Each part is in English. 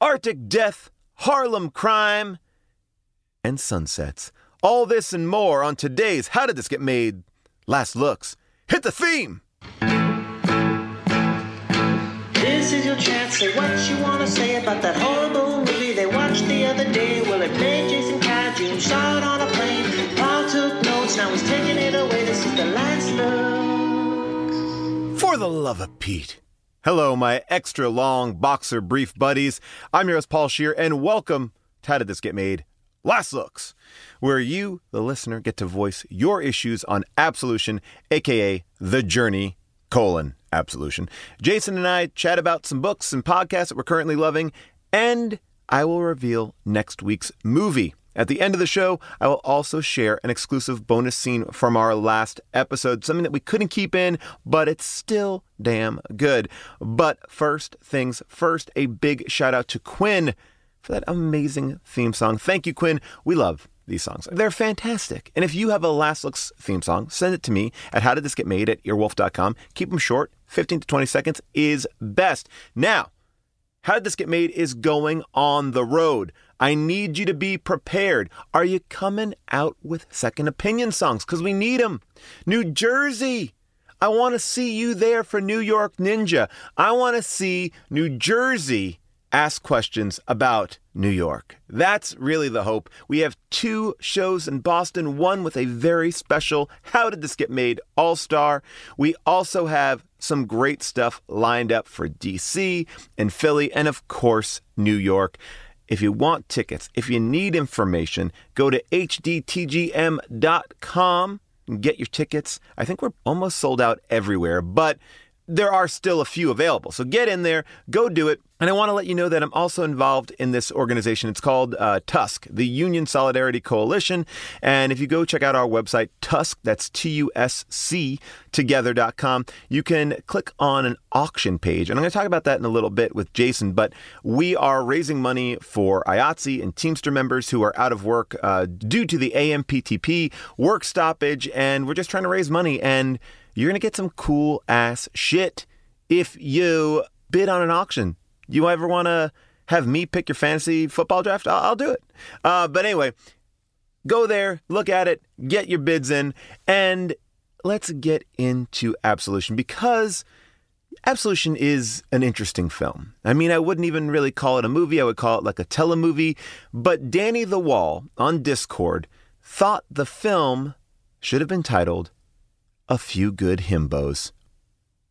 Arctic death, Harlem crime, and sunsets. All this and more on today's How Did This Get Made? Last Looks. Hit the theme! This is your chance, say what you wanna say about that horrible movie they watched the other day. Well, it played Jason Kaiju, saw it on a plane. Paul took notes, now he's taking it away. This is the last look. For the love of Pete. Hello, my extra long boxer brief buddies. I'm your host, Paul Scheer, and welcome to How Did This Get Made? Last Looks, where you, the listener, get to voice your issues on absolution, aka the journey, colon, absolution. Jason and I chat about some books and podcasts that we're currently loving, and I will reveal next week's movie. At the end of the show, I will also share an exclusive bonus scene from our last episode, something that we couldn't keep in, but it's still damn good. But first things first, a big shout out to Quinn for that amazing theme song. Thank you, Quinn. We love these songs. They're fantastic. And if you have a Last Looks theme song, send it to me at howdidthisgetmade at earwolf.com. Keep them short, 15 to 20 seconds is best. Now, How Did This Get Made is going on the road. I need you to be prepared. Are you coming out with second opinion songs? Because we need them. New Jersey. I want to see you there for New York Ninja. I want to see New Jersey ask questions about New York. That's really the hope. We have two shows in Boston, one with a very special How Did This Get Made All Star. We also have some great stuff lined up for DC and Philly, and of course, New York. If you want tickets, if you need information, go to hdtgm.com and get your tickets. I think we're almost sold out everywhere, but there are still a few available. So get in there, go do it. And I want to let you know that I'm also involved in this organization. It's called uh, TUSC, the Union Solidarity Coalition. And if you go check out our website, Tusk, that's T U S C, together.com, you can click on an auction page. And I'm going to talk about that in a little bit with Jason. But we are raising money for IATSE and Teamster members who are out of work uh, due to the AMPTP work stoppage. And we're just trying to raise money. And you're going to get some cool ass shit if you bid on an auction. You ever want to have me pick your fantasy football draft? I'll, I'll do it. Uh, but anyway, go there, look at it, get your bids in, and let's get into Absolution because Absolution is an interesting film. I mean, I wouldn't even really call it a movie, I would call it like a telemovie. But Danny the Wall on Discord thought the film should have been titled A Few Good Himbos.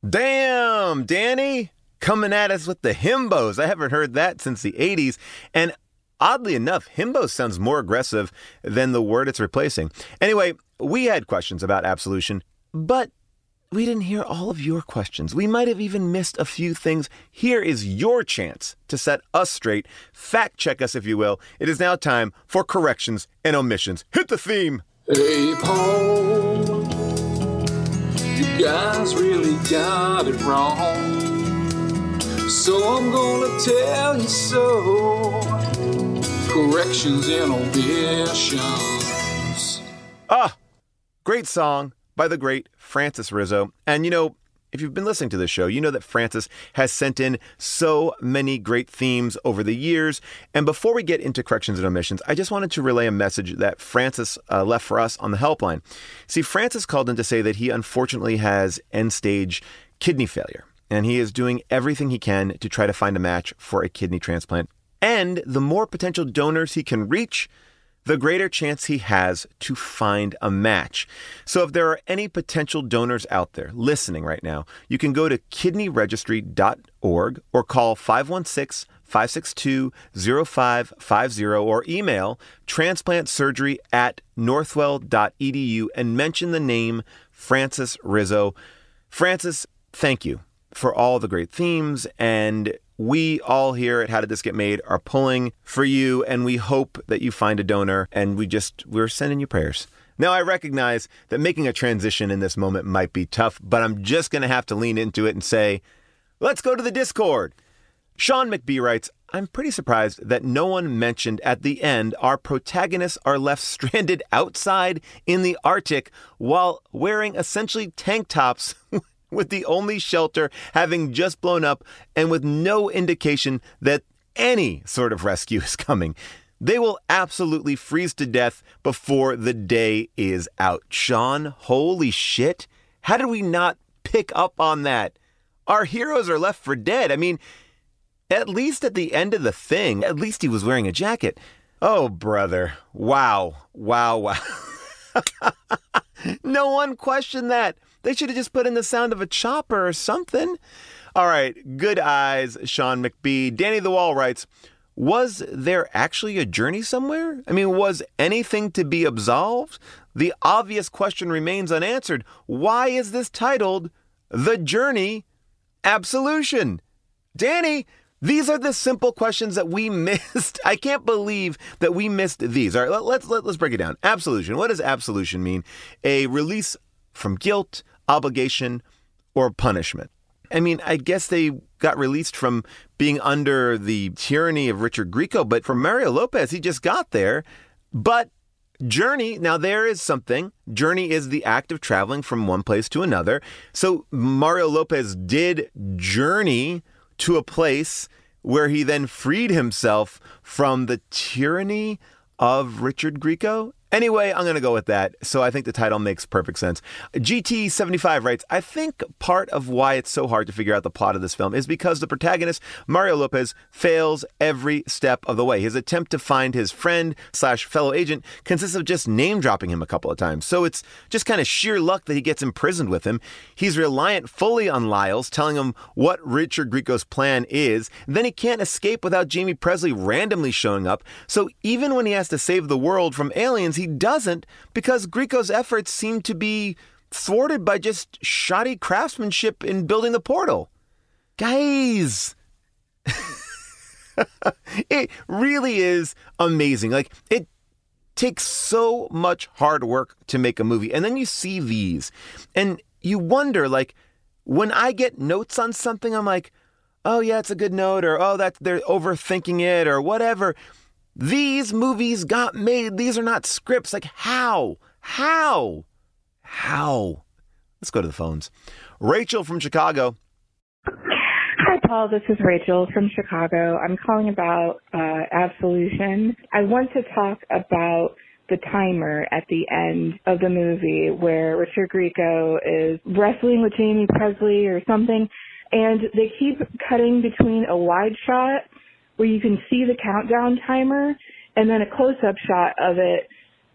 Damn, Danny! Coming at us with the himbos. I haven't heard that since the 80s. And oddly enough, himbos sounds more aggressive than the word it's replacing. Anyway, we had questions about absolution, but we didn't hear all of your questions. We might have even missed a few things. Here is your chance to set us straight. Fact check us, if you will. It is now time for corrections and omissions. Hit the theme. Hey, Paul, you guys really got it wrong. So I'm gonna tell you so. Corrections and omissions. Ah, great song by the great Francis Rizzo. And you know, if you've been listening to this show, you know that Francis has sent in so many great themes over the years. And before we get into corrections and omissions, I just wanted to relay a message that Francis uh, left for us on the helpline. See, Francis called in to say that he unfortunately has end stage kidney failure, and he is doing everything he can to try to find a match for a kidney transplant. And the more potential donors he can reach, the greater chance he has to find a match. So, if there are any potential donors out there listening right now, you can go to kidneyregistry.org or call 516 562 0550 or email transplantsurgery at northwell.edu and mention the name Francis Rizzo. Francis, thank you for all the great themes and we all here at How Did This Get Made are pulling for you, and we hope that you find a donor. And we just, we're sending you prayers. Now, I recognize that making a transition in this moment might be tough, but I'm just going to have to lean into it and say, let's go to the Discord. Sean McBee writes, I'm pretty surprised that no one mentioned at the end our protagonists are left stranded outside in the Arctic while wearing essentially tank tops with the only shelter having just blown up and with no indication that any sort of rescue is coming, they will absolutely freeze to death before the day is out. Sean, holy shit. How did we not pick up on that? Our heroes are left for dead. I mean, at least at the end of the thing, at least he was wearing a jacket. Oh, brother. Wow. Wow. Wow. no one questioned that. They should have just put in the sound of a chopper or something. All right. Good eyes, Sean McBee. Danny the Wall writes Was there actually a journey somewhere? I mean, was anything to be absolved? The obvious question remains unanswered. Why is this titled The Journey Absolution? Danny, these are the simple questions that we missed. I can't believe that we missed these. All right, let, let's let, let's break it down. Absolution. What does absolution mean? A release from guilt, obligation, or punishment. I mean, I guess they got released from being under the tyranny of Richard Grieco, but for Mario Lopez, he just got there. But Journey, now there is something. Journey is the act of traveling from one place to another. So Mario Lopez did journey to a place where he then freed himself from the tyranny of Richard Grieco. Anyway, I'm going to go with that. So I think the title makes perfect sense. GT75 writes I think part of why it's so hard to figure out the plot of this film is because the protagonist, Mario Lopez, fails every step of the way. His attempt to find his friend slash fellow agent consists of just name dropping him a couple of times. So it's just kind of sheer luck that he gets imprisoned with him. He's reliant fully on Lyles, telling him what Richard Grieco's plan is. Then he can't escape without Jaime Pressly randomly showing up. So even when he has to save the world from aliens, he doesn't because Grieco's efforts seem to be thwarted by just shoddy craftsmanship in building the portal. Guys, it really is amazing. Like, it takes so much hard work to make a movie. And then you see these and you wonder, like, when I get notes on something, I'm like, oh, yeah, it's a good note, or oh, that they're overthinking it, or whatever. These movies got made. These are not scripts. Like, how? How? How? Let's go to the phones. Rachel from Chicago. Hi, Paul. This is Rachel from Chicago. I'm calling about uh, Absolution. I want to talk about the timer at the end of the movie where Richard Grieco is wrestling with Jaime Pressly or something, and they keep cutting between a wide shot where you can see the countdown timer and then a close-up shot of it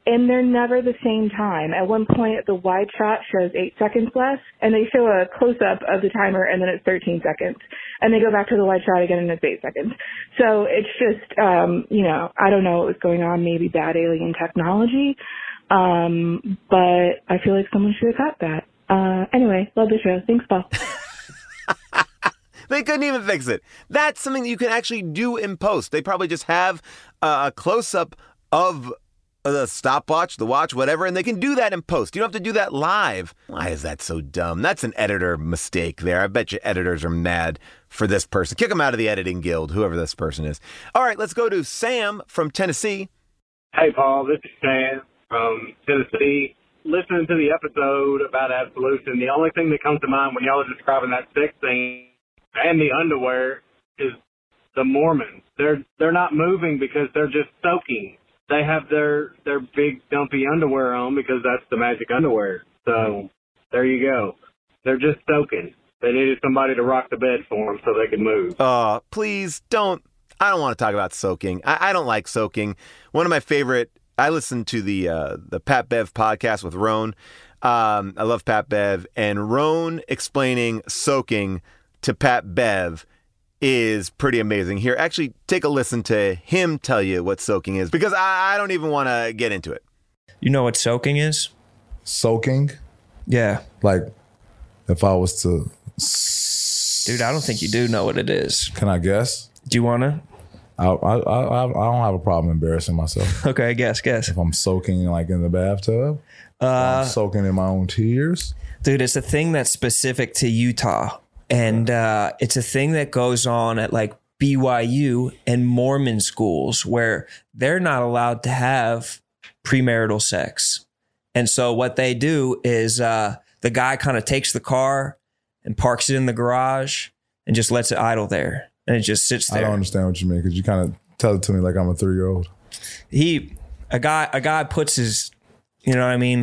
and they're never the same time. At one point, the wide shot shows eight seconds left, and they show a close up of the timer, and then it's 13 seconds. And they go back to the wide shot again, and it's eight seconds. So it's just, um, you know, I don't know what was going on, maybe bad alien technology. Um, but I feel like someone should have caught that. Uh, anyway, love the show. Thanks, Paul. They couldn't even fix it. That's something that you can actually do in post. They probably just have a close up of the stopwatch, the watch, whatever, and they can do that in post. You don't have to do that live. Why is that so dumb? That's an editor mistake there. I bet you editors are mad for this person. Kick them out of the editing guild, whoever this person is. All right, let's go to Sam from Tennessee. Hey, Paul, this is Sam from Tennessee. Listening to the episode about Absolution, the only thing that comes to mind when y'all are describing that sex scene and the underwear is the Mormons. They're they're not moving because they're just soaking. They have their their big dumpy underwear on because that's the magic underwear. So there you go. They're just soaking. They needed somebody to rock the bed for them so they could move. Uh, please don't. I don't want to talk about soaking. I, I don't like soaking. One of my favorite. I listen to the uh, the Pat Bev podcast with Rone. Um, I love Pat Bev and Rone explaining soaking to Pat Bev is pretty amazing. Here, actually, take a listen to him tell you what soaking is because I, I don't even want to get into it. You know what soaking is? Soaking? Yeah. Like, if I was to. Dude, I don't think you do know what it is. Can I guess? Do you want to? I, I, I, I don't have a problem embarrassing myself. Okay, guess, guess. If I'm soaking like in the bathtub, Uh, I'm soaking in my own tears. dude, it's a thing that's specific to Utah. And uh, it's a thing that goes on at like BYU and Mormon schools where they're not allowed to have premarital sex. And so what they do is uh, the guy kind of takes the car and parks it in the garage and just lets it idle there. and it just sits there. I don't understand what you mean because you kind of tell it to me like I'm a three year old. He a guy a guy puts his you know what I mean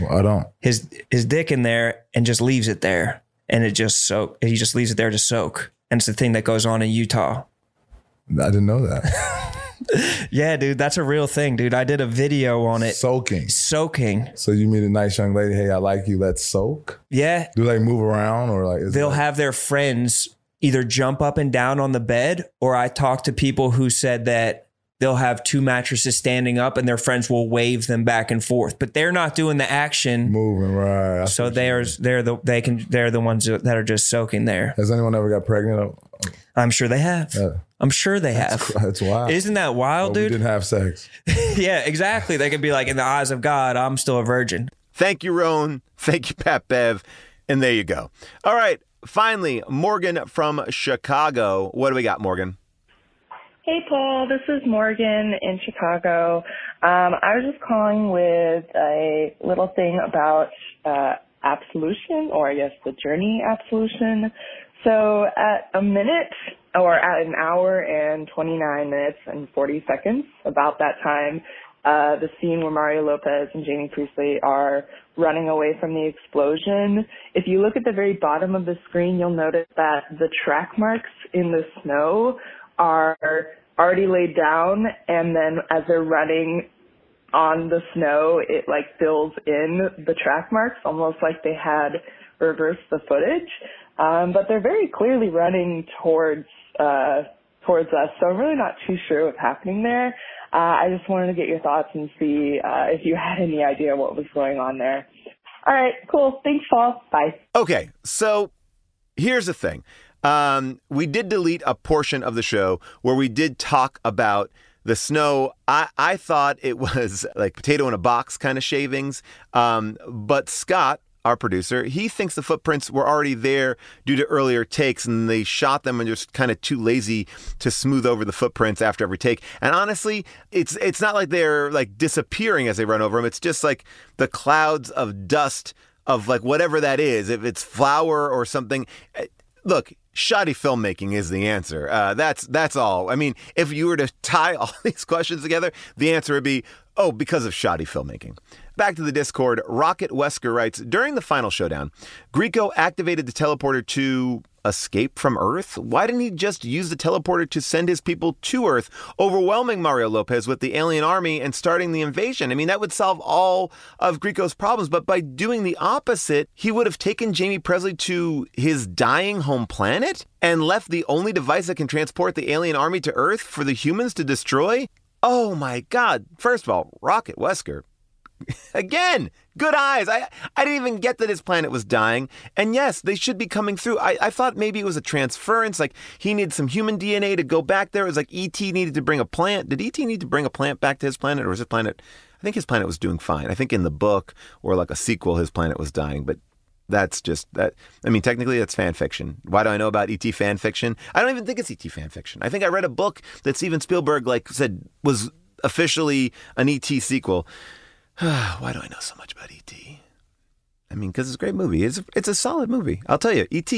Well, I don't. his his dick in there and just leaves it there and it just soak he just leaves it there to soak and it's the thing that goes on in Utah. I didn't know that. Yeah, dude, that's a real thing, dude. I did a video on it. Soaking. Soaking. So you meet a nice young lady. Hey, I like you. Let's soak. Yeah. Do they move around or like? They'll like- have their friends either jump up and down on the bed, or I talked to people who said that they'll have two mattresses standing up and their friends will wave them back and forth, but they're not doing the action. moving right. I So what they're they're the they can they're the ones that are just soaking there. Has anyone ever got pregnant? Oh, oh. I'm sure they have. Yeah. I'm sure they have. That's wild. Isn't that wild, But we dude? didn't have sex. yeah, exactly. They could be like, in the eyes of God, I'm still a virgin. Thank you, Rone. Thank you, Pat Bev. And there you go. All right. Finally, Morgan from Chicago. What do we got, Morgan? Hey, Paul. This is Morgan in Chicago. Um, I was just calling with a little thing about uh, absolution, or I guess the journey absolution. So, at a minute, or at an hour and 29 minutes and 40 seconds, about that time, uh, the scene where Mario Lopez and Jamie Priestley are running away from the explosion. If you look at the very bottom of the screen, you'll notice that the track marks in the snow are already laid down and then as they're running on the snow, it like fills in the track marks almost like they had reversed the footage. Um, but they're very clearly running towards, uh, towards us. So I'm really not too sure what's happening there. Uh, I just wanted to get your thoughts and see, uh, if you had any idea what was going on there. All right, cool. Thanks, Paul. Bye. Okay, so here's the thing. Um, we did delete a portion of the show where we did talk about the snow. I, I thought it was like potato in a box kind of shavings. Um, but Scott, our producer, he thinks the footprints were already there due to earlier takes and they shot them and just kind of too lazy to smooth over the footprints after every take. And honestly, it's it's not like they're like disappearing as they run over them. It's just like the clouds of dust of like whatever that is, if it's flour or something. Look, shoddy filmmaking is the answer. Uh, that's that's all. I mean, if you were to tie all these questions together, the answer would be, oh, because of shoddy filmmaking. Back to the Discord, Rocket Wesker writes During the final showdown, Grieco activated the teleporter to escape from Earth. Why didn't he just use the teleporter to send his people to Earth, overwhelming Mario Lopez with the alien army and starting the invasion? I mean, that would solve all of Grieco's problems, but by doing the opposite, he would have taken Jaime Pressly to his dying home planet and left the only device that can transport the alien army to Earth for the humans to destroy? Oh my god. First of all, Rocket Wesker, Again, good eyes. I, I didn't even get that his planet was dying. And yes, they should be coming through. I, I thought maybe it was a transference, like he needed some human DNA to go back there. It was like ET needed to bring a plant. Did ET need to bring a plant back to his planet, or was his planet? I think his planet was doing fine. I think in the book or like a sequel, his planet was dying, but. That's just that. I mean, technically, that's fan fiction. Why do I know about ET fan fiction? I don't even think it's ET fan fiction. I think I read a book that Steven Spielberg like said was officially an ET sequel. Why do I know so much about ET? I mean, because it's a great movie. It's a, it's a solid movie. I'll tell you, ET.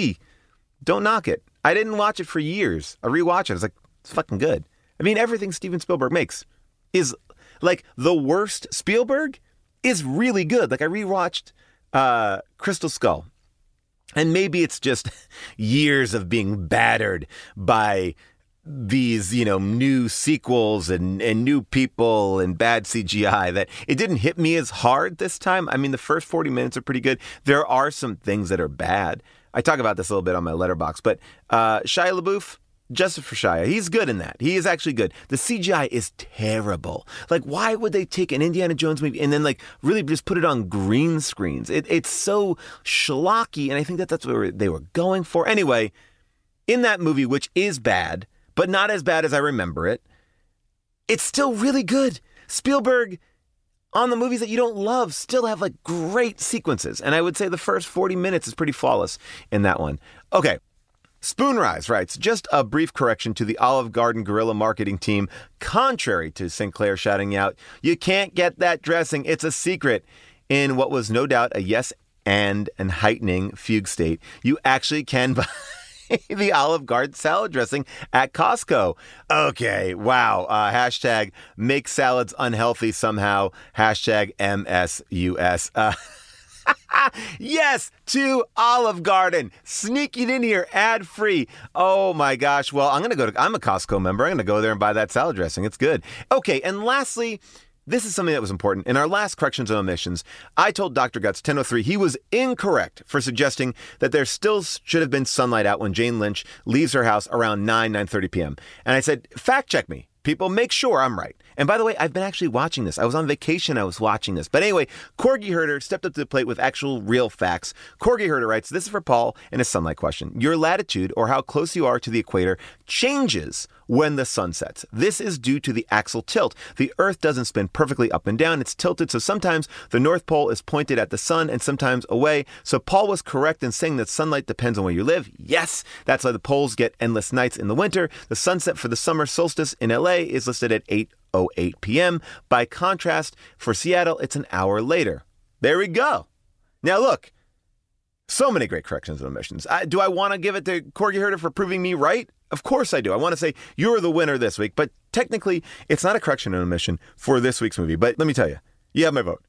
Don't knock it. I didn't watch it for years. I rewatched it. I was like, it's fucking good. I mean, everything Steven Spielberg makes is like the worst Spielberg is really good. Like I rewatched uh, Crystal Skull, and maybe it's just years of being battered by these, you know, new sequels and, and new people and bad CGI that it didn't hit me as hard this time. I mean, the first 40 minutes are pretty good. There are some things that are bad. I talk about this a little bit on my Letterboxd, but uh, Shia LaBeouf, Justice for Shia, he's good in that. He is actually good. The CGI is terrible. Like, why would they take an Indiana Jones movie and then like really just put it on green screens? It, it's so schlocky, and I think that that's what they were going for. Anyway, in that movie, which is bad, but not as bad as I remember it, it's still really good. Spielberg on the movies that you don't love still have like great sequences. And I would say the first 40 minutes is pretty flawless in that one. Okay. Spoonrise writes, just a brief correction to the Olive Garden guerrilla marketing team. Contrary to Sinclair shouting out, you can't get that dressing. It's a secret. In what was no doubt a yes and and heightening fugue state, you actually can buy the Olive Garden salad dressing at Costco. Okay, wow. Uh, hashtag make salads unhealthy somehow. Hashtag MSUS. Uh, yes, to Olive Garden. Sneaking in here ad free. Oh my gosh. Well, I'm going to go to, I'm a Costco member. I'm going to go there and buy that salad dressing. It's good. Okay, and lastly, this is something that was important. In our last corrections and omissions, I told Dr. Guts 1003 he was incorrect for suggesting that there still should have been sunlight out when Jane Lynch leaves her house around 9, 9.30 p.m. And I said, fact check me. People, make sure I'm right. And by the way, I've been actually watching this. I was on vacation, I was watching this. But anyway, Corgi Herder stepped up to the plate with actual real facts. Corgi Herder writes This is for Paul and a sunlight question. Your latitude, or how close you are to the equator, changes when the sun sets. This is due to the axial tilt. The Earth doesn't spin perfectly up and down, it's tilted, so sometimes the North Pole is pointed at the sun and sometimes away. So Paul was correct in saying that sunlight depends on where you live. Yes, that's why the poles get endless nights in the winter. The sunset for the summer solstice in LA is listed at 8:08 p.m. By contrast, for Seattle, it's an hour later. There we go. Now look, so many great corrections and omissions. I, do I want to give it to Corgi Herder for proving me right? Of course I do. I want to say you're the winner this week, but technically it's not a correction and omission for this week's movie. But let me tell you, you have my vote.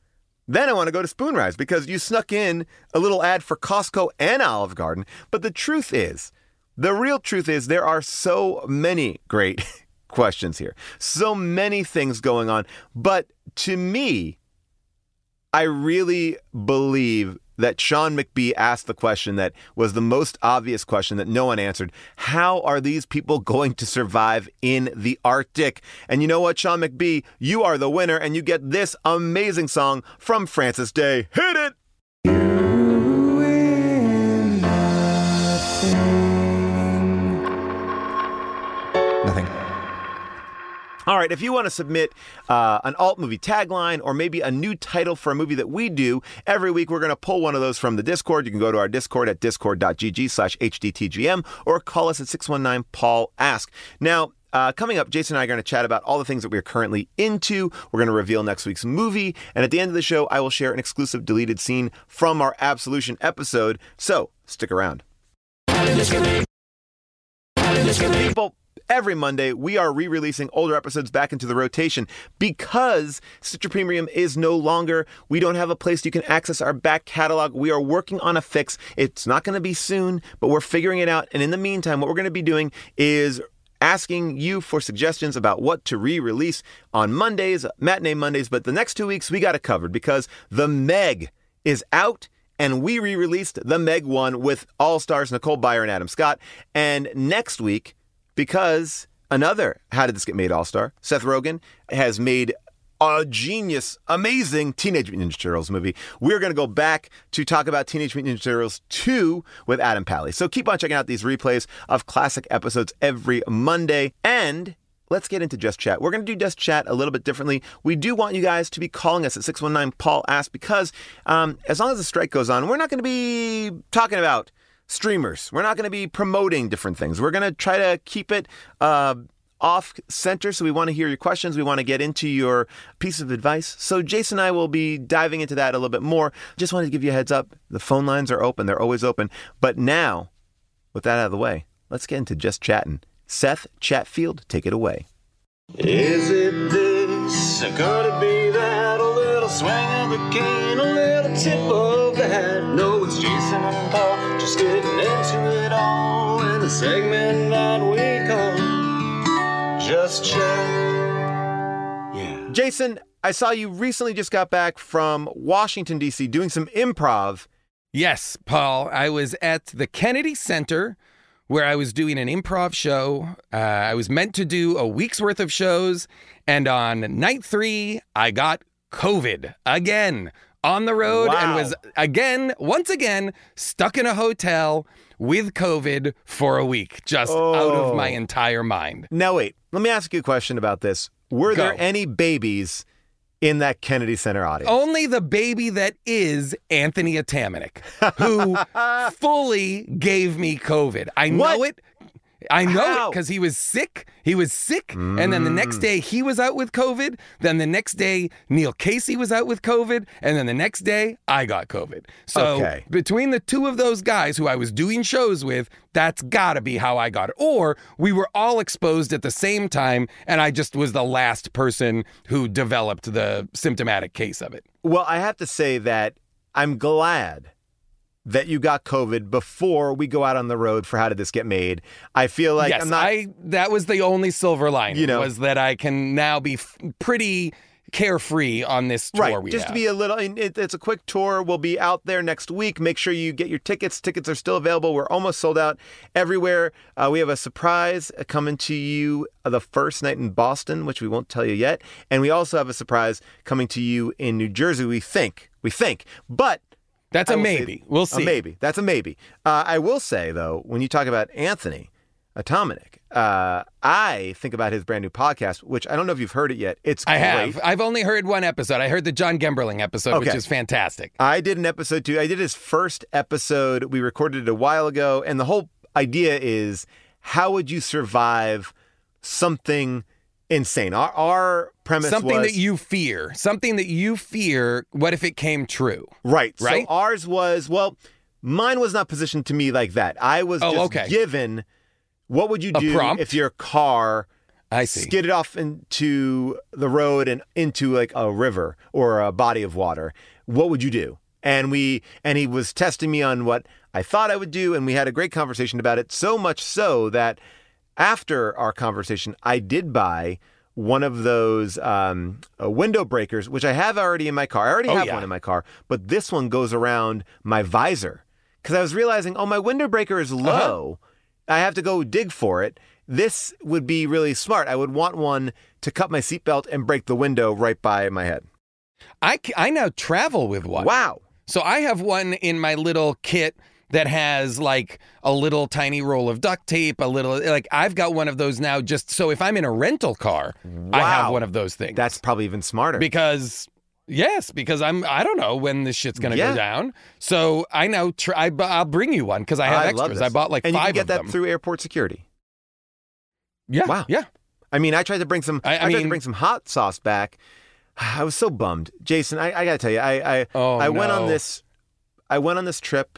Then I want to go to Spoonrise because you snuck in a little ad for Costco and Olive Garden. But the truth is, the real truth is, there are so many great questions here, so many things going on. But to me, I really believe that Sean McBee asked the question that was the most obvious question that no one answered. How are these people going to survive in the Arctic? And you know what, Sean McBee, you are the winner and you get this amazing song from Francis Day. Hit it! All right, if you want to submit uh, an alt movie tagline or maybe a new title for a movie that we do, every week we're going to pull one of those from the Discord. You can go to our Discord at discord.gg slash hdtgm or call us at 619 Paul Ask. Now, uh, coming up, Jason and I are going to chat about all the things that we're currently into. We're going to reveal next week's movie. And at the end of the show, I will share an exclusive deleted scene from our Absolution episode. So stick around. People, every Monday we are re releasing older episodes back into the rotation because Stitcher Premium is no longer. We don't have a place you can access our back catalog. We are working on a fix. It's not going to be soon, but we're figuring it out. And in the meantime, what we're going to be doing is asking you for suggestions about what to re-release on Mondays, matinee Mondays, but the next 2 weeks we got it covered because The Meg is out and we re-released The Meg 1 with All Stars Nicole Byer and Adam Scott. And next week because another How Did This Get Made All Star, Seth Rogen, has made a genius, amazing Teenage Mutant Ninja Turtles movie. We're going to go back to talk about Teenage Mutant Ninja Turtles 2 with Adam Pally. So keep on checking out these replays of classic episodes every Monday. And let's get into Just Chat. We're going to do Just Chat a little bit differently. We do want you guys to be calling us at 619 Paul Ask because um, as long as the strike goes on, we're not going to be talking about streamers. We're not going to be promoting different things. We're going to try to keep it uh, off center. So we want to hear your questions. We want to get into your piece of advice. So Jason and I will be diving into that a little bit more. Just wanted to give you a heads up. The phone lines are open. They're always open. But now, with that out of the way, let's get into just chatting. Seth Chatfield, take it away. Is it this? Or could it be that? A little swing of the cane, a little tip of that. No, just getting into it all in the segment that we call Just Chat. Yeah. Jason, I saw you recently just got back from Washington, D.C., doing some improv. Yes, Paul. I was at the Kennedy Center where I was doing an improv show. Uh, I was meant to do a week's worth of shows. And on night three, I got COVID again on the road and was again, once again, stuck in a hotel with COVID for a week, just out of my Oh. entire mind. Now, wait, let me ask you a question about this. Were there any babies in that Kennedy Center audience? Only the baby that is Anthony Atamanuik, who fully gave me COVID. I know it. I know How? because he was sick. He was sick. And then the next Mm. day he was out with COVID. Then the next day Neil Casey was out with COVID. And then the next day I got COVID. So Okay. between the two of those guys who I was doing shows with, that's got to be how I got it. Or we were all exposed at the same time and I just was the last person who developed the symptomatic case of it. Well, I have to say that I'm glad that you got COVID before we go out on the road for How Did This Get Made. I feel like yes, I'm not. I that was the only silver lining You know- was that I can now be f- pretty carefree on this tour Right, just have. to be a little. It, it's a quick tour. We'll be out there next week. Make sure you get your tickets. Tickets are still available. We're almost sold out everywhere. Uh, we have a surprise coming to you the first night in Boston, which we won't tell you yet, and we also have a surprise coming to you in New Jersey. We think. We think, but That's I a will say- maybe. we'll see. A maybe. That's a maybe. Uh, I will say though, when you talk about Anthony Atamanuik, uh, I think about his brand new podcast, which I don't know if you've heard it yet. It's I great. have. I've only heard one episode. I heard the John Gemberling episode, which is fantastic. I did an episode too. I did his first episode. We recorded it a while ago, and the whole idea is how would you survive something insane? Our, our premise Something was that you fear. Something that you fear. What if it came true? right. right? So ours was well, mine was not positioned to me like that. I was Oh, just okay. given what would you do if your car I see. skidded off into the road and into like a river or a body of water, what would you do? And we and he was testing me on what I thought I would do, and we had a great conversation about it. So much so that after our conversation, I did buy one of those um, uh, window breakers, which I have already in my car. I already Oh, have yeah. one in my car, but this one goes around my visor because I was realizing, oh, my window breaker is Uh-huh. low. I have to go dig for it. This would be really smart. I would want one to cut my seatbelt and break the window right by my head. I, I now travel with one. Wow. So I have one in my little kit that has like a little tiny roll of duct tape, a little like I've got one of those now just so if I'm in a rental car, I have one of those things. That's probably even smarter. because yes, because I'm I don't know when this shit's gonna Yeah. go down. So I now try. I, I'll bring you one because I have love extras. I bought like and five you get that them. through airport security. yeah, Wow. yeah. I mean, I tried to bring some. I- I, I tried to mean- bring some hot sauce back. I was so bummed, Jason. I, I gotta tell you, I I, Oh, I went on this. I went on this trip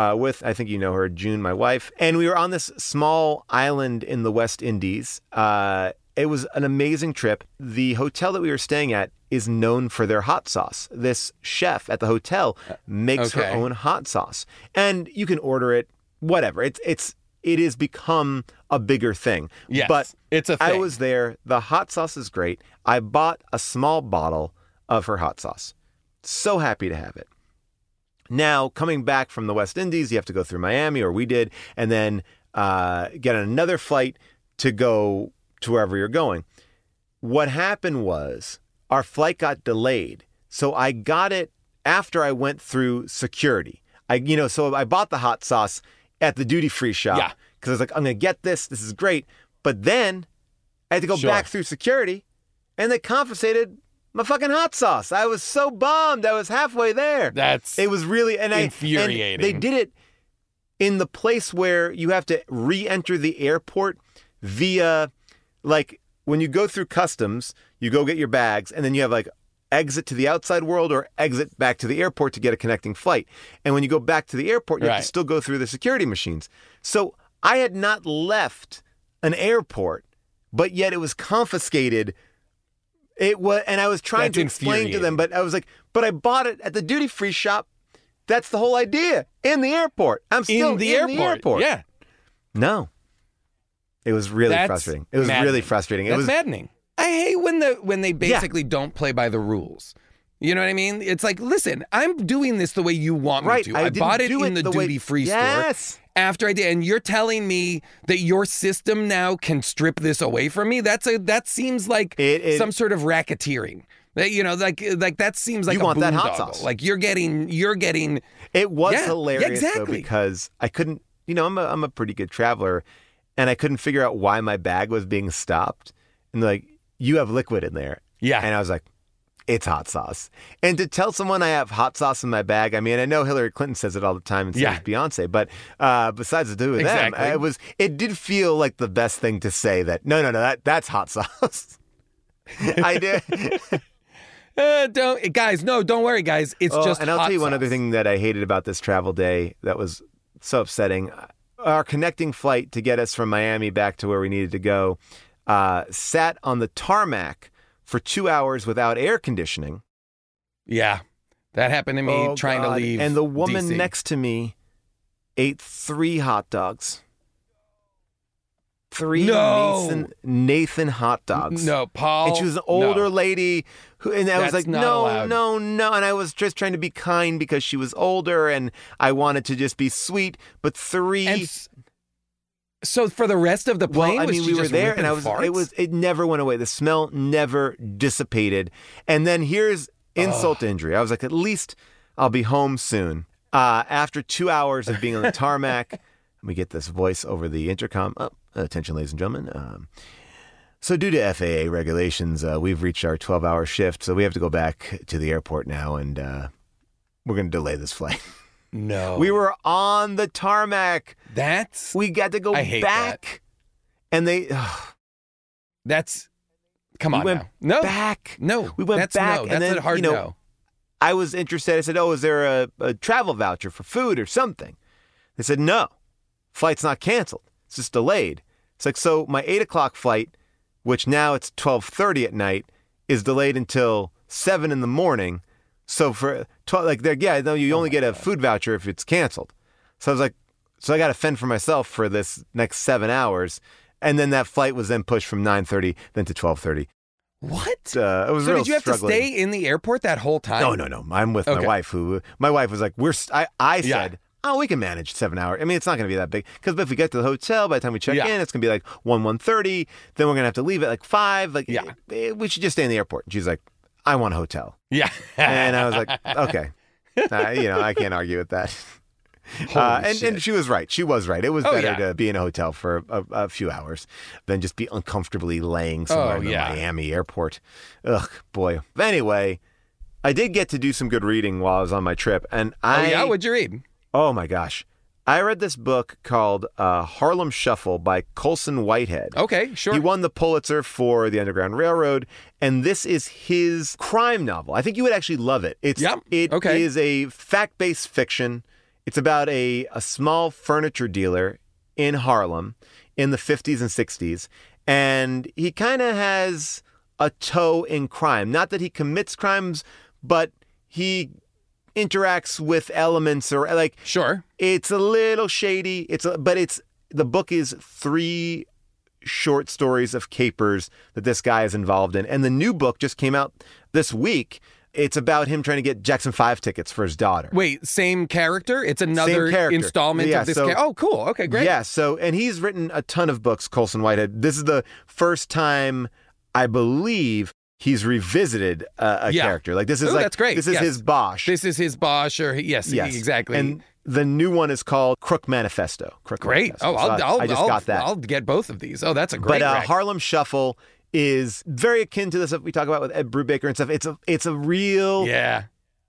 uh, with I think you know her, June, my wife, and we were on this small island in the West Indies. Uh, it was an amazing trip. The hotel that we were staying at is known for their hot sauce. This chef at the hotel makes her own hot sauce, and you can order it. Whatever. It's it's it has become a bigger thing. Yes, but it's a. thing. I was there. The hot sauce is great. I bought a small bottle of her hot sauce. So happy to have it. Now, coming back from the West Indies, you have to go through Miami, or we did, and then uh, get another flight to go to wherever you're going. What happened was our flight got delayed. So I got it after I went through security. I, you know, so I bought the hot sauce at the duty free shop Yeah. because I was like, I'm going to get this. This is great. But then I had to go Sure. back through security and they confiscated my fucking hot sauce. I was so bummed. I was halfway there. That's It was really and I and Infuriating. they did it in the place where you have to re-enter the airport via like when you go through customs, you go get your bags and then you have like exit to the outside world or exit back to the airport to get a connecting flight. And when you go back to the airport, you have to still go through the security machines. So I had not left an airport, but yet it was confiscated. It was, and I was trying That's to explain to them, but I was like, but I bought it at the duty free shop. That's the whole idea. In the airport. I'm still in the airport. Yeah, No. It was really That's frustrating. It was really frustrating. It that's was maddening. I hate when the when they basically don't play by the rules. You know what I mean? It's like, listen, I'm doing this the way you want right. me to. I, I, bought it do in the, the way- duty free yes. store after I did, and you're telling me that your system now can strip this away from me. That's a that seems like It- it- some sort of racketeering. That you know, like like that seems like You want that hot sauce. Like you're getting you're getting It was Yeah, yeah, hilarious though exactly. because I couldn't, you know, I'm a, I'm a pretty good traveler and I couldn't figure out why my bag was being stopped. And like, you have liquid in there. yeah. And I was like, it's hot sauce. And to tell someone I have hot sauce in my bag, I mean, I know Hillary Clinton says it all the time and says Yeah. Beyonce, but uh, besides the two of Exactly. them, it was it did feel like the best thing to say that no, no, no, that that's hot sauce. I did. Uh, don't guys, no, don't worry, guys. It's Oh, just and I'll tell you one other thing that I hated about this travel day that was so upsetting. Our connecting flight to get us from Miami back to where we needed to go uh, sat on the tarmac for two hours without air conditioning. Yeah, that happened to me Oh, trying God. to leave. And the woman DC. next to me ate three hot dogs. Three No. Nathan, Nathan hot dogs. No, Paul. And she was an older no. lady who, and I was like, no, allowed. no, no. And I was just trying to be kind because she was older and I wanted to just be sweet. But three. And so for the rest of the plane, well, I mean, we were there, and I was. farts? It was. It never went away. The smell never dissipated. And then here's insult to injury. I was like, at least I'll be home soon. Uh, after two hours of being on the tarmac, we get this voice over the intercom. Oh, attention, ladies and gentlemen. Um, so, due to FAA regulations, uh, we've reached our 12 hour shift, so we have to go back to the airport now, and uh, we're going to delay this flight. no. We were on the tarmac. That's We got to go back. And they. that's. Come we on went now. No, back. no. We went that's back, No. and That's then, a hard you know, no. I was interested. I said, "Oh, is there a, a travel voucher for food or something?" They said, "No, flight's not canceled. It's just delayed." It's like so. My eight o'clock flight, which now it's twelve thirty at night, is delayed until seven in the morning. So for twelve, like, they're, yeah, no, Oh you only get a food voucher if it's canceled. So I was like, so I got to fend for myself for this next seven hours, and then that flight was then pushed from nine thirty then to twelve thirty. What? Uh, it was so did you have struggling. to stay in the airport that whole time? No, no, no. I'm with my wife. Who my wife was like, "We're." I, I Yeah. said, "Oh, we can manage seven hours. I mean, it's not going to be that big because if we get to the hotel by the time we check Yeah. in, it's going to be like one one thirty. Then we're going to have to leave at like five. Like, Yeah. eh, we should just stay in the airport." And she's like, "I want a hotel," Yeah. and I was like, "Okay." Uh, you know, I can't argue with that. Uh, and, and she was right. She was right. It was Oh, better yeah. to be in a hotel for a, a few hours than just be uncomfortably laying somewhere Oh, in the yeah. Miami airport. Ugh, boy. Anyway, I did get to do some good reading while I was on my trip, and oh I yeah. What'd you read? oh my gosh, I read this book called uh, Harlem Shuffle by Colson Whitehead. Okay, sure. He won the Pulitzer for The Underground Railroad, and this is his crime novel. I think you would actually love it. It's Yep, it okay. is a fact-based fiction. It's about a a small furniture dealer in Harlem in the 50s and 60s, and he kind of has a toe in crime. Not that he commits crimes, but he interacts with elements or like Sure. it's a little shady. It's a, but it's the book is three short stories of capers that this guy is involved in, and the new book just came out this week. It's about him trying to get Jackson Five tickets for his daughter. Wait, same character? It's another character. installment Yeah, of this. so- ca- oh, cool. Okay, great. Yeah. So, and he's written a ton of books. Colson Whitehead. This is the first time I believe he's revisited a, a Yeah. character. Like this is Ooh, like that's great. This is Yes. his Bosch. This is his Bosch, or yes, yes, exactly. And the new one is called Crook Manifesto. Crook great. Manifesto. Oh, So I'll, I- I'll, I just I'll, got that. I'll get both of these. Oh, that's a great. but uh. Harlem Shuffle is very akin to the stuff we talk about with Ed Brubaker and stuff. It's a it's a real yeah.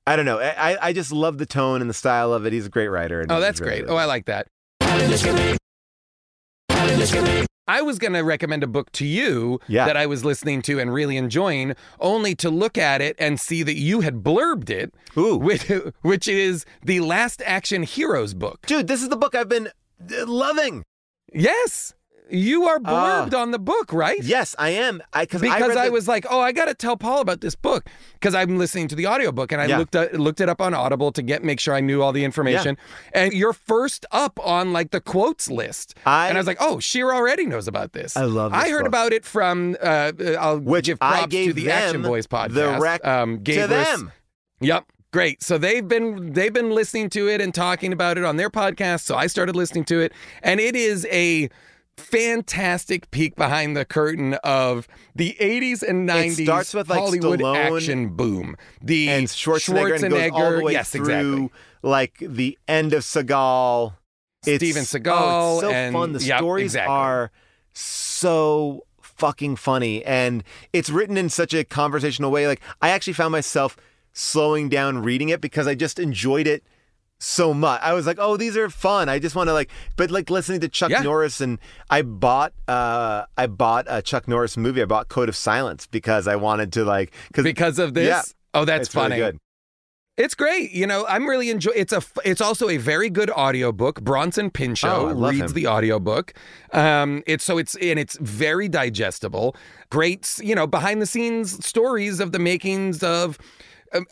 I don't know. I I just love the tone and the style of it. He's a great writer. and Oh, that's really, great. really Oh, I like that. I was going to recommend a book to you Yeah. that I was listening to and really enjoying, only to look at it and see that you had blurbed it, Ooh. which, which is the Last Action Heroes book. Dude, this is the book I've been uh, loving. Yes, you are Ah. blurbed on the book, right? Yes, I am. I cause because I, I, the- was like, oh, I got to tell Paul about this book because I'm listening to the audiobook and I Yeah. looked at, looked it up on Audible to get make sure I knew all the information. And you're first up on like the quotes list. I- and I was like, oh, Scheer already knows about this. I love it. I heard book. about it from uh, uh, I'll Which give I props to the Action Boys podcast. the rec um, to them. Yep. Great. So they've been they've been listening to it and talking about it on their podcast. So I started listening to it, and it is a fantastic peek behind the curtain of the 80s and 90s starts with, like, Hollywood Stallone action boom. The and Schwarzenegger, and goes all the way yes, through exactly. like the end of Seagal. Steven Seagal Oh, it's so and- fun. The yep, stories exactly. are so fucking funny and it's written in such a conversational way. Like I actually found myself slowing down reading it because I just enjoyed it so much. I was like, "Oh, these are fun." I just want to like, but like listening to Chuck Yeah. Norris, and I bought, uh, I bought a Chuck Norris movie. I bought Code of Silence because I wanted to like, Because of this? Yeah, oh, that's it's really funny. good. It's great. You know, I'm really enjoy it's a it's also a very good audiobook. Bronson Oh, Pinchot love reads him. the audiobook. Um it's so it's and it's very digestible. Great, you know, behind the scenes stories of the makings of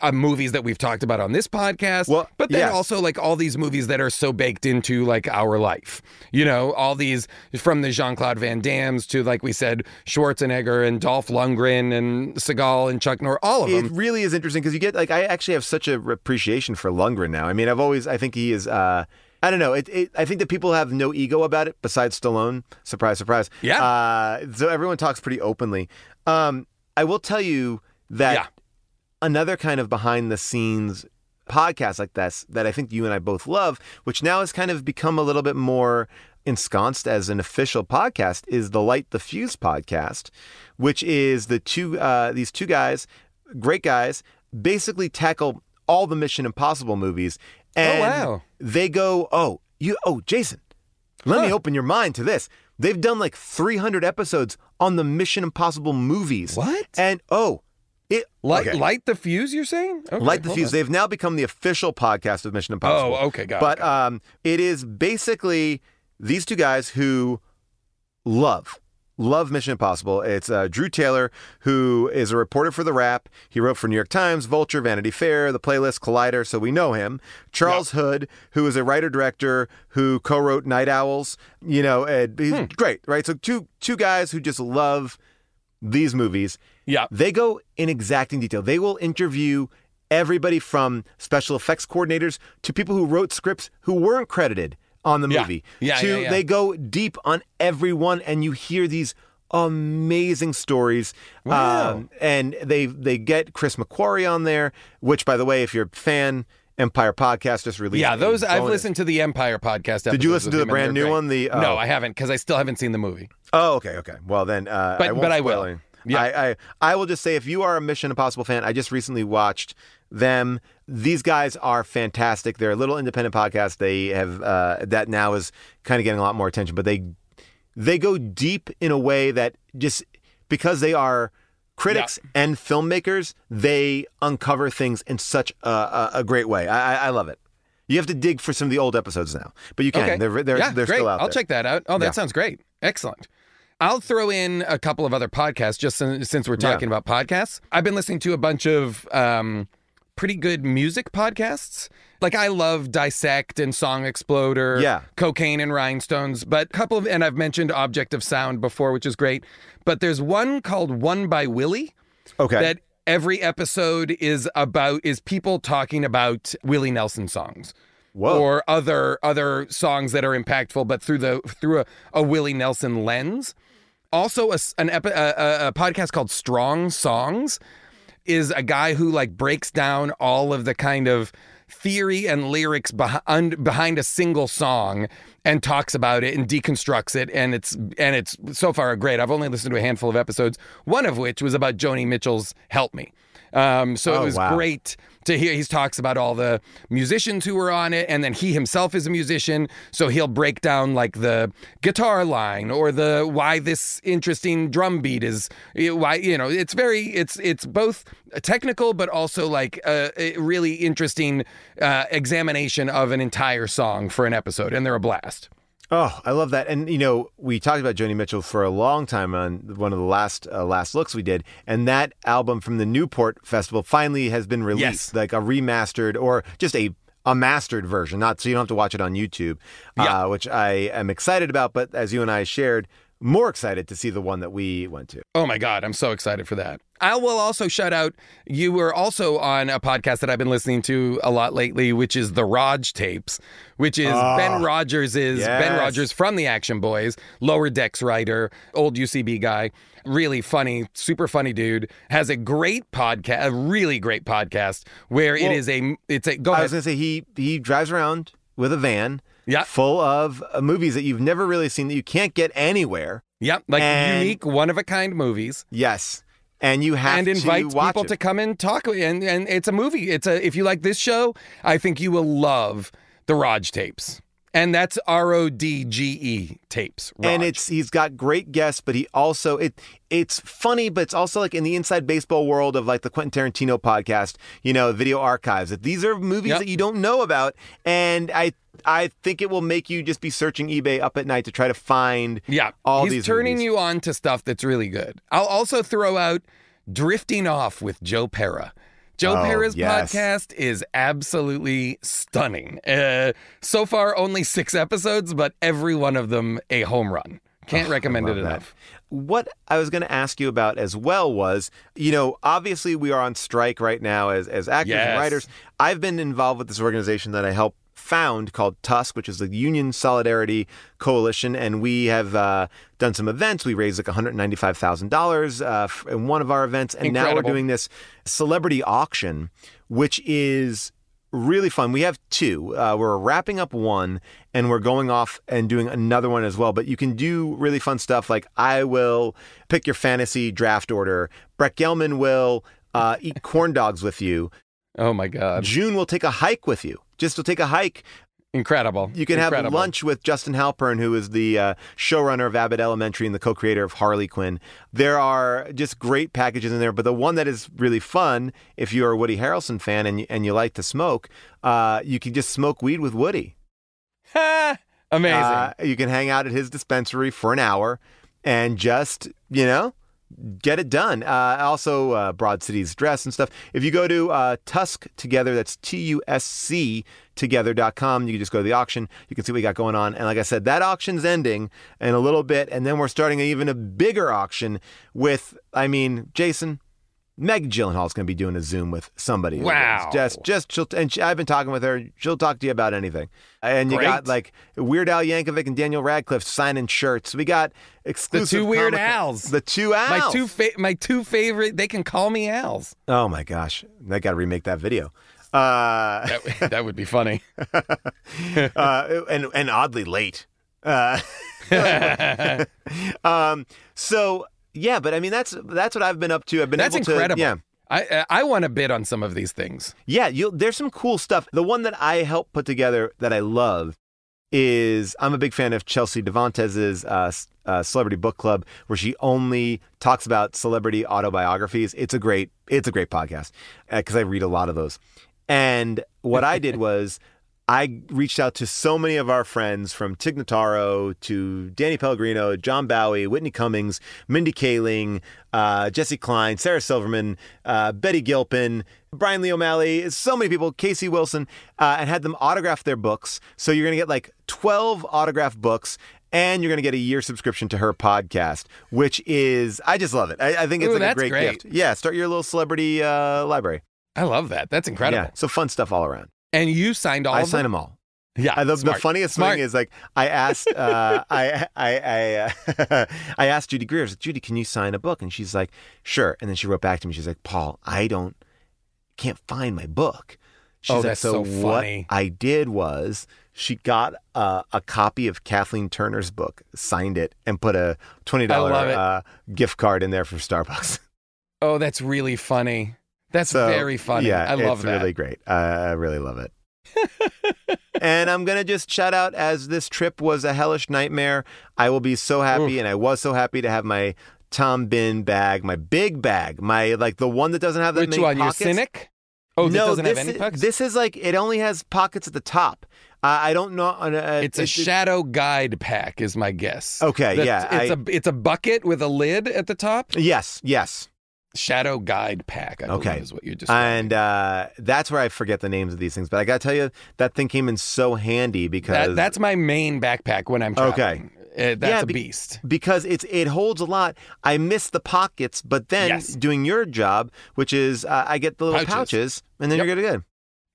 uh, movies that we've talked about on this podcast. Well, but then yes. also like all these movies that are so baked into like our life. You know, all these from the Jean Claude Van Damme's to like we said Schwarzenegger and Dolph Lundgren and Seagal and Chuck Norris, all of them. It really is interesting because you get like I actually have such a appreciation for Lundgren now. I mean, I've always I think he is. uh I don't know. It, it, I think that people have no ego about it besides Stallone. Surprise, surprise. Yeah. Uh, so everyone talks pretty openly. Um, I will tell you that Yeah. Another kind of behind the scenes podcast like this that I think you and I both love, which now has kind of become a little bit more ensconced as an official podcast, is the Light the Fuse podcast, which is the two uh, these two guys, great guys, basically tackle all the Mission Impossible movies. And wow. they go, oh, you, oh, Jason, let me open your mind to this. They've done like 300 episodes on the Mission Impossible movies. What? And oh, it Light, okay. light the fuse, you're saying? Okay, Light the Fuse. on. They've now become the official podcast of Mission Impossible. Oh, okay, got it, But um, it is basically these two guys who love love Mission Impossible. It's uh, Drew Taylor, who is a reporter for The Wrap. He wrote for New York Times, Vulture, Vanity Fair, The Playlist, Collider, so we know him. Charles Hood, who is a writer director who co-wrote Night Owls. You know, and he's Hmm. great, right? So two two guys who just love these movies. Yeah. They go in exacting detail. They will interview everybody from special effects coordinators to people who wrote scripts who weren't credited on the Yeah. movie. Yeah, to yeah, yeah. they go deep on everyone and you hear these amazing stories. Wow. Um, and they they get Chris McQuarrie on there, which by the way, if you're a fan, Empire Podcast just released. Yeah, those I've listened to the Empire podcast. Did you listen to the brand new great. one? The no, oh. I haven't because I still haven't seen the movie. Oh, okay, okay. Well then, uh, But- I but I will. Yeah. I, I I will just say if you are a Mission Impossible fan, I just recently watched them. These guys are fantastic. They're a little independent podcast. They have uh, that now is kind of getting a lot more attention, but they they go deep in a way that just because they are critics and filmmakers, they uncover things in such a, a, a great way. I, I I love it. You have to dig for some of the old episodes now, but you can. Okay. They're they're, yeah, they're great. still out I'll there. check that out. Oh, that Yeah. sounds great. Excellent. I'll throw in a couple of other podcasts just since we're Yeah. talking about podcasts. I've been listening to a bunch of um, pretty good music podcasts. Like I love Dissect and Song Exploder, Yeah. Cocaine and Rhinestones, but a couple of, and I've mentioned Object of Sound before, which is great. But there's one called One by Willie Okay. that every episode is about is people talking about Willie Nelson songs. Whoa. Or other other songs that are impactful, but through the through a, a Willie Nelson lens. Also, a, an epi- a, a, podcast called Strong Songs is a guy who like breaks down all of the kind of theory and lyrics behind behind a single song and talks about it and deconstructs it and it's and it's so far great. I've only listened to a handful of episodes, one of which was about Joni Mitchell's "Help Me." Um, so Oh, it was wow. great to hear. He talks about all the musicians who were on it, and then he himself is a musician, so he'll break down like the guitar line or the why this interesting drum beat is why you know it's very it's it's both technical but also like a, a really interesting uh, examination of an entire song for an episode, and they're a blast. Oh, I love that. And you know, we talked about Joni Mitchell for a long time on one of the last uh, last looks we did, and that album from the Newport Festival finally has been released, Yes. like a remastered or just a a mastered version, not so you don't have to watch it on YouTube, Yeah. uh, which I am excited about. But as you and I shared, more excited to see the one that we went to. Oh my God, I'm so excited for that. I will also shout out, you were also on a podcast that I've been listening to a lot lately, which is the Rodge Tapes, which is ah, Ben Rodgers is Ben. Rodgers from the Action Boys, Lower Decks writer, old UCB guy, really funny, super funny dude, has a great podcast, a really great podcast where it Well, is a, it's a, go I ahead. was going to say he he drives around with a van Yeah. full of uh, movies that you've never really seen that you can't get anywhere. Yep, like And- unique, one of a kind movies, Yes. And you have and to invites people it. to come and talk. And and it's a movie. It's a if you like this show, I think you will love the Rodge tapes, and that's R O D G E tapes. and it's he's got great guests, but he also it it's funny, but it's also like in the inside baseball world of like the Quentin Tarantino podcast, you know, video archives. That these are movies Yep. that you don't know about, and I I think it will make you just be searching eBay up at night to try to find Yeah, all he's these turning movies. you on to stuff that's really good. I'll also throw out Drifting Off with Joe Pera. Joe Oh, Pera's yes. podcast is absolutely stunning. Uh, so far, only six episodes, but every one of them a home run. Can't recommend it love that. enough. What I was going to ask you about as well was, you know, obviously we are on strike right now as as actors Yes. and writers. I've been involved with this organization that I helped found called TUSC, which is the Union Solidarity Coalition, and we have uh, done some events. We raised like one hundred ninety five thousand dollars uh, in one of our events, and now we're doing this celebrity auction, which is really fun. We have two. Uh, we're wrapping up one, and we're going off and doing another one as well. But you can do really fun stuff like I will pick your fantasy draft order. Brett Gelman will uh, eat corn dogs with you. Oh my God. June will take a hike with you. Just to take a hike. Incredible. You can have lunch with Justin Halpern, who is the uh, showrunner of Abbott Elementary and the co-creator of Harley Quinn. There are just great packages in there, but the one that is really fun, if you're a Woody Harrelson fan and you, and you like to smoke, uh, you can just smoke weed with Woody. Amazing. Uh, you can hang out at his dispensary for an hour and just, you know, get it done. Uh, also, uh, Broad City's dress and stuff. If you go to uh, TUSC Together, that's T U S C together.com, you can just go to the auction. You can see what we got going on. And like I said, that auction's ending in a little bit. And then we're starting even a bigger auction with, I mean, Jason. Meg Gyllenhaal's going to be doing a Zoom with somebody. Wow. Just, just, she'll, and she, I've been talking with her. She'll talk to you about anything. And you got like Weird Al Yankovic and Daniel Radcliffe signing shirts. We got the exclusive. two Weird comic- Als. The two Als. My two fa- my two favorite. They can call me Als. oh my gosh, I got to remake that video. Uh, That, that would be funny. uh, and and oddly late. Uh, um, so yeah, but I mean that's that's what I've been up to. I've been That's able to incredible. yeah. I I want to bid on some of these things. Yeah, you there's some cool stuff. The one that I helped put together that I love is I'm a big fan of Chelsea Devantez's uh, uh, Celebrity Book Club, where she only talks about celebrity autobiographies. It's a great it's a great podcast because I read a lot of those. And what I did was I reached out to so many of our friends from Tig Notaro to Danny Pellegrino, John Bowie, Whitney Cummings, Mindy Kaling, uh, Jessi Klein, Sarah Silverman, uh, Betty Gilpin, Brian Lee O'Malley, so many people, Casey Wilson, uh, and had them autograph their books. So you're going to get like 12 autographed books. And you're going to get a year subscription to her podcast, which is, I just love it. I, I think it's Ooh, like a great, great. gift. Yeah, start your little celebrity uh, library. I love that. That's incredible. Yeah, so fun stuff all around. And you signed all I signed them? them all. Yeah. The, the funniest Smart. thing is like I asked uh, I I I uh, I asked Judy Greer. I was like, Judy, can you sign a book? And she's like, sure. And then she wrote back to me. She's like, Paul, I don't can't find my book. She's Oh, like, that's so what funny. I did was she got uh, a copy of Kathleen Turner's book, signed it, and put a twenty dollar uh, gift card in there for Starbucks. Oh, that's really funny. That's So, very funny. Yeah, I love it's that. really great. Uh, I really love it. and I'm gonna just shout out as this trip was a hellish nightmare. I will be so happy, and I was so happy to have my Tom Bihn bag, my big bag, my like the one that doesn't have that Which many one? pockets. Your Synik? Oh, no, doesn't this have any is. This is like it only has pockets at the top. Uh, I don't know. Uh, it's a it- it- shadow guide pack, is my guess. Okay, That's- yeah, It's I- a it's a bucket with a lid at the top. Yes, yes. Shadow guide pack. I Okay. is what you described. And uh, that's where I forget the names of these things. But I gotta tell you, that thing came in so handy because that, that's my main backpack when I'm Okay. traveling. Uh, that's Yeah, a be- beast. because it's it holds a lot. I miss the pockets, but then Yes. doing your job, which is uh, I get the little pouches, Pouches. and then Yep. you're good to go.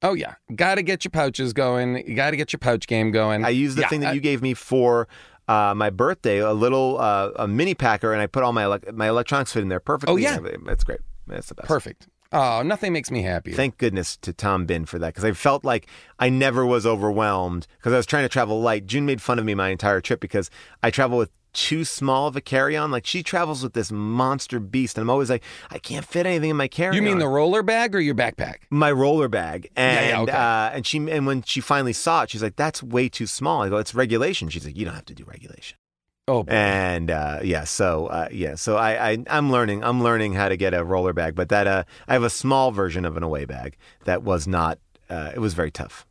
Oh yeah, got to get your pouches going. You got to get your pouch game going. I use the Yeah, thing that I- you gave me for uh, my birthday, a little uh, a mini packer, and I put all my elec my electronics fit in there perfectly. Oh, yeah. that's great. That's the best. Perfect. Oh, nothing makes me happier. Thank goodness to Tom Bihn for that because I felt like I never was overwhelmed because I was trying to travel light. June made fun of me my entire trip because I travel with too small of a carry-on. Like she travels with this monster beast, and I'm always like, I can't fit anything in my carry-on. You mean the roller bag or your backpack? my roller bag? And Yeah, yeah, okay. uh, and she and when she finally saw it, she's like, "That's way too small." I go, "It's regulation." She's like, "You don't have to do regulation." Oh, boy. And uh, yeah, so uh, yeah, so I, I I'm learning I'm learning how to get a roller bag, but that uh, I have a small version of an away bag that was not. Uh, it was very tough.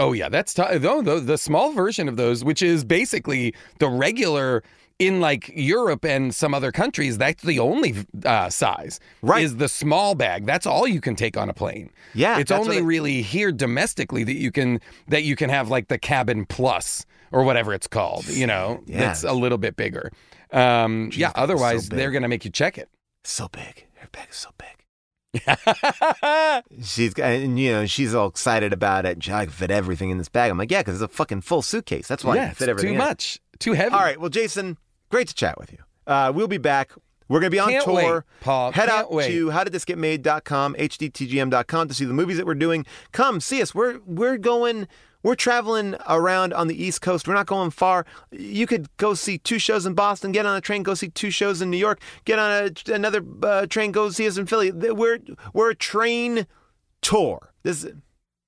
Oh yeah, that's t- though the, the small version of those, which is basically the regular in like Europe and some other countries. That's the only uh, size. Right. is the small bag. That's all you can take on a plane. Yeah, it's only it- really here domestically that you can that you can have like the cabin plus or whatever it's called. You know, Yeah. that's a little bit bigger. Um, Jeez, yeah, was so otherwise they're gonna make you check it. So big, her bag is so big. She's and you know she's all excited about it. She, I can fit everything in this bag. I'm like, yeah, because it's a fucking full suitcase. That's why I yeah, can fit everything. too in much, too heavy. All right, well, Jason, great to chat with you. Uh, we'll be back. We're going to be on Can't tour. wait, Paul. Head Can't out wait. to howdidthisgetmade.com, hdtgm.com to see the movies that we're doing. Come see us. We're we're going. We're traveling around on the East Coast. We're not going far. You could go see two shows in Boston, get on a train, go see two shows in New York, get on a, another uh, train, go see us in Philly. We're we're a train tour. This is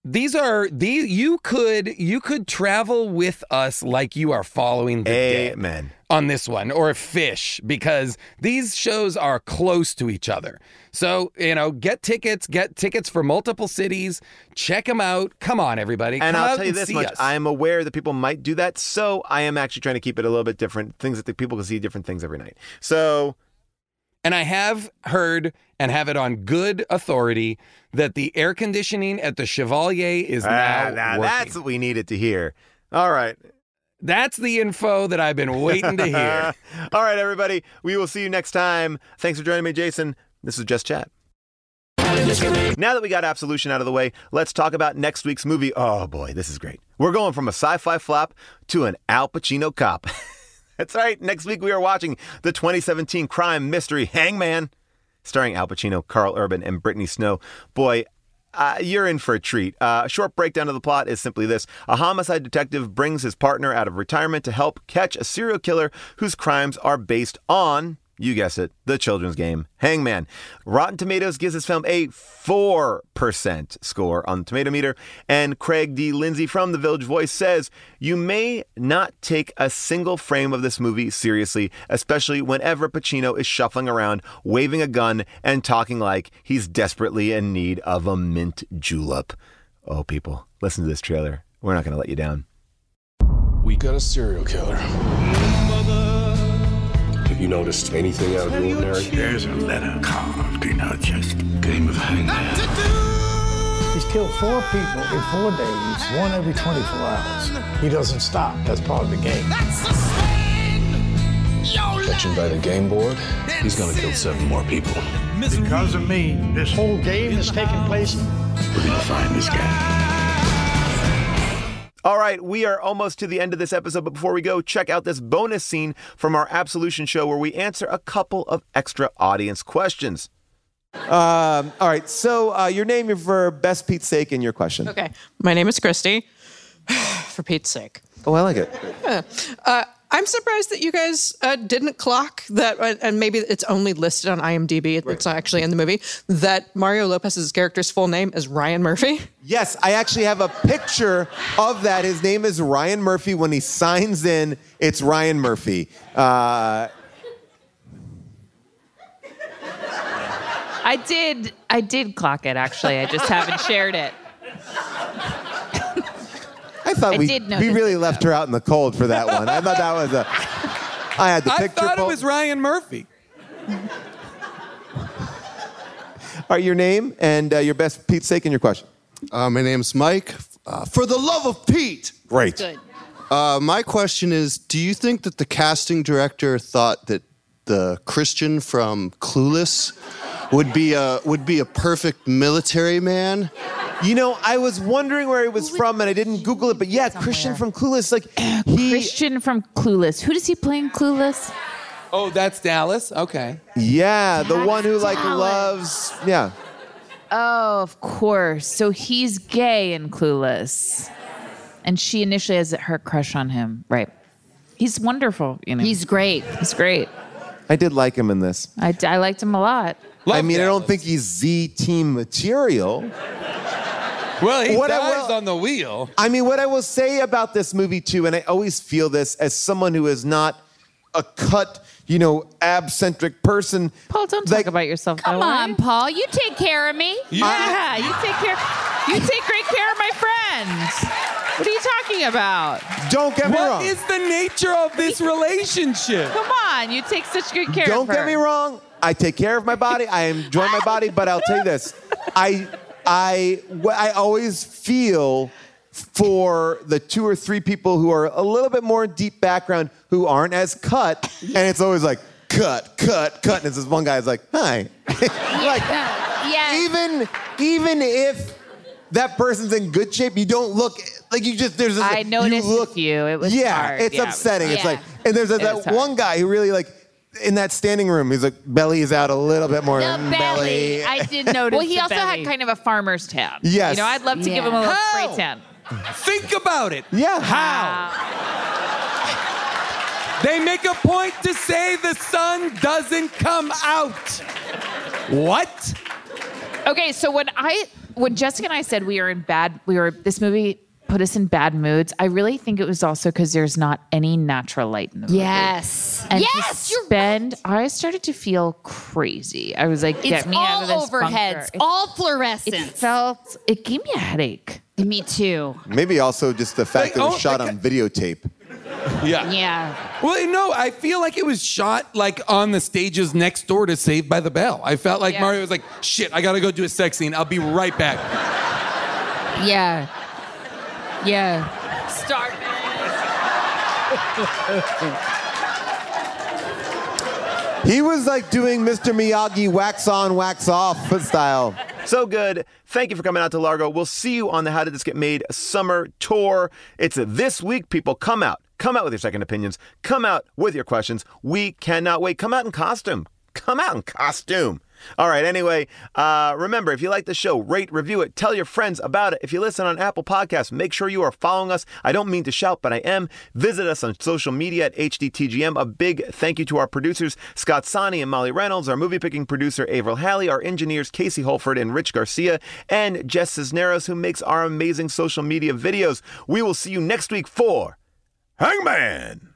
These are these you could you could travel with us like you are following the dead amen. on this one or a Phish because these shows are close to each other. So, you know, get tickets, get tickets for multiple cities, check them out. Come on everybody. And Come I'll tell you this much: us. I am aware that people might do that, so I am actually trying to keep it a little bit different. Things that the people can see different things every night. So And I have heard and have it on good authority that the air conditioning at the Chevalier is ah, now now working. that's what we needed to hear. All right. That's the info that I've been waiting to hear. All right, everybody. We will see you next time. Thanks for joining me, Jason. This is Just Chat. Now that we got Absolution out of the way, let's talk about next week's movie. Oh boy, this is great. We're going from a sci fi flop to an Al Pacino cop. That's right. Next week we are watching the 2017 crime mystery Hangman, starring Al Pacino, Karl Urban, and Brittany Snow. Boy, uh, you're in for a treat. Uh, a short breakdown of the plot is simply this A homicide detective brings his partner out of retirement to help catch a serial killer whose crimes are based on, you guess it, the children's game, Hangman. Rotten Tomatoes gives this film a 4% score on the tomato meter, and Craig D. Lindsey from The Village Voice says, You may not take a single frame of this movie seriously, especially whenever Pacino is shuffling around, waving a gun, and talking like he's desperately in need of a mint julep. Oh, people, listen to this trailer. We're not going to let you down. We got a serial killer. Have you noticed anything out of the ordinary? There's a letter carved in our chest. Game of hangman. He's killed four people in four days, one every 24 hours. He doesn't stop. That's part of the game. Judging by the game board, he's gonna kill seven more people. Because of me, this whole game is taking place. We're gonna find this guy. All right, we are almost to the end of this episode, but before we go, check out this bonus scene from our Absolution show where we answer a couple of extra audience questions. Um, all right, so uh, your name for Best Pete's sake and your question. Okay. My name is Christy. For Pete's sake. Oh, I like it. Uh, I'm surprised that you guys uh, didn't clock that, uh, and maybe it's only listed on IMDb. It's not actually in the movie. That Mario Lopez's character's full name is Ryan Murphy. Yes, I actually have a picture of that. His name is Ryan Murphy. When he signs in, it's Ryan Murphy. Uh, I did. I did clock it. Actually, I just haven't shared it. I thought I we, did we really it, left her out in the cold for that one. I thought that was a. I had the I picture. I thought it was Ryan Murphy. All right, your name and uh, your best Pete's sake and your question. Uh, my name's Mike. Uh, for the love of Pete. Great. Good. Uh, my question is Do you think that the casting director thought that the Christian from Clueless would be a, would be a perfect military man? You know, I was wondering where he was from, and I didn't Google it, but yeah, Christian from Clueless, like he. Christian from Clueless. Who does he play in Clueless? Oh, that's Dallas. Okay. Yeah, the one who like Dallas. loves. Yeah. Oh, of course. So he's gay in Clueless, and she initially has her crush on him, right? He's wonderful. You know, He's great. He's great. I did like him in this. I, I liked him a lot. I mean, I don't think he's Z team material. Well, he What I dies will- on the wheel. I mean, what I will say about this movie too, and I always feel this as someone who is not a cut, you know, ab-centric person. Paul, don't talk about yourself. Come that on, way. Paul. You take care of me. Yeah, you take care. You take great care of my friends. What are you talking about? Don't get me What wrong. What is the nature of this relationship? Come on, you take such good care Don't of her. Don't get me wrong. I take care of my body. I enjoy my body, but I'll tell you this: I, I, I always feel for the two or three people who are a little bit more deep background who aren't as cut, and it's always like cut, cut, cut, and it's this one guy is like, hi, like Yeah. even even if that person's in good shape, you don't look like you just there's. This, I noticed you look, you. It was yeah, hard. it's Yeah, upsetting. It's like, and there's a, that one guy who really like in that standing room. He's like belly is out a little bit more The than belly. I did notice. Well, he the also belly. had kind of a farmer's tan. Yes. You know, I'd love to give him a little How? spray tan. Think about it. Yeah. How? They make a point to say the sun doesn't come out. What? Okay, so when I when Jessica and I said we are in bad we were this movie put us in bad moods, I really think it was also because there's not any natural light in the movie. Yes. And yes, to you're spend I started to feel crazy. I was like, It's get me all out of this overheads, bunker. It- all It felt it gave me a headache. me too. Maybe also just the fact Like, that it was oh, shot like- on videotape. Yeah. Yeah. Well, no, I feel like it was shot like on the stages next door to Saved by the Bell. I felt like Yeah. Mario was like, shit, I gotta go do a sex scene. I'll be right back. Yeah. Yeah. Start He was like doing Mr. Miyagi wax on, wax off style. So good. Thank you for coming out to Largo. We'll see you on the How Did This Get Made summer tour. It's this week, people. Come out. Come out with your second opinions. Come out with your questions. We cannot wait. Come out in costume. Come out in costume. All right, anyway, uh, remember if you like the show, rate, review it, tell your friends about it. If you listen on Apple Podcasts, make sure you are following us. I don't mean to shout, but I am. Visit us on social media at HDTGM. A big thank you to our producers, Scott Sani and Molly Reynolds, our movie picking producer, Avril Halley, our engineers, Casey Holford and Rich Garcia, and Jess Cisneros, who makes our amazing social media videos. We will see you next week for Hangman.